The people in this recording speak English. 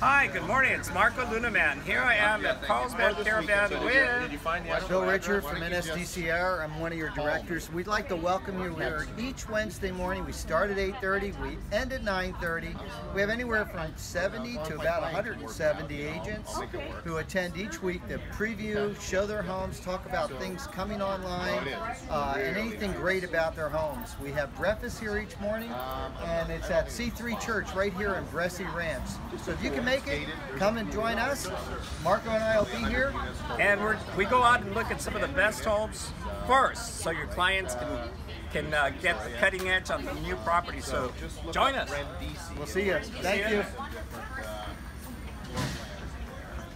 Hi, good morning. It's Marco LunaMan. Here I am at Carlsbad Caravan with Bill Richard from NSDCAR. I'm one of your directors. We'd like to welcome you here each Wednesday morning. We start at 8.30, we end at 9.30. We have anywhere from 70 to about 170 agents who attend each week to preview, show their homes, talk about things coming online, uh, and anything great about their homes. We have breakfast here each morning, and it's at C3 Church right here in Bressi Ranch. So if you can make it, come and join us. Marco and I will be here. and we're, we go out and look at some of the best homes first so your clients can can uh, get the cutting edge on the new property. So join us. We'll see you. Thank you.